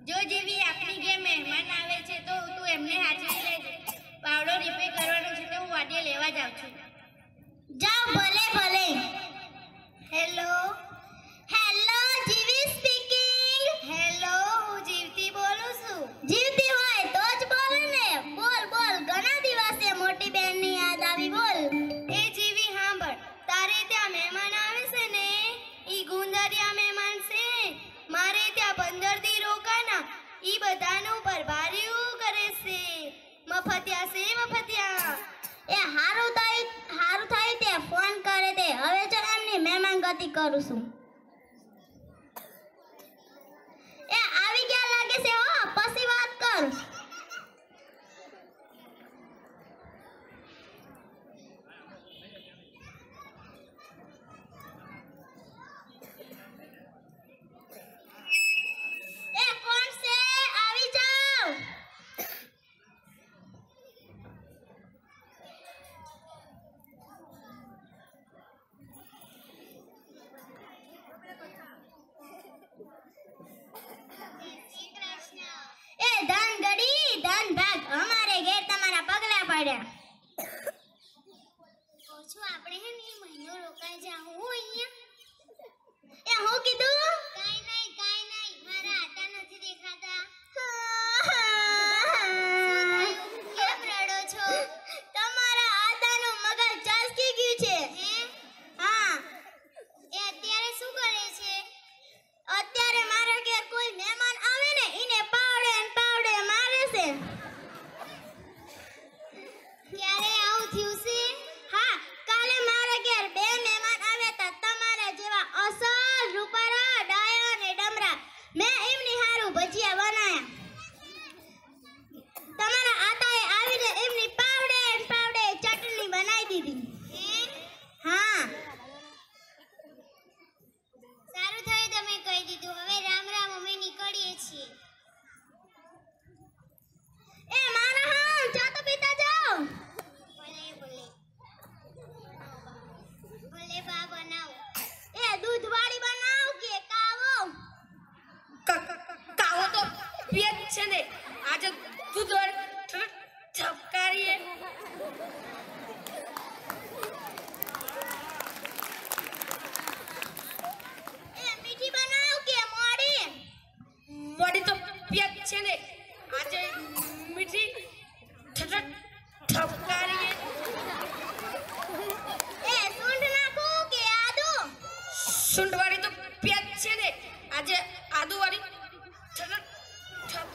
જો જીવી આપણી જે મહેમાન આવે છે તો તું એમને હાજરી લેજે પાવડો રિપે કરવાનો છે તો હું વાડીએ લેવા જાઉં છું. જાઓ ઈ બધાનું પરભાર્યું કરે છે. મફતિયા છે મફતિયા. એ હારું થાય હારું થાય તે ફોન કરે તે. હવે ચલ એમની મહેમાન ગતિ કરું છું. અમારે ઘેર તમારા પગલા પડ્યા. ઓછું આપણે હે ને મહિનો રોકાઈ જા હું અહીંયા? એ હું 不见了 পেছনে আজ দুধর ঠপকারিয়ে বডি তো পেঁয়াজ ছেলে আজ মিঠি ঠপকারিয়ে শুনবাড়ি তো পেঁয়াজ ছেলে আজ আদু বাড়ি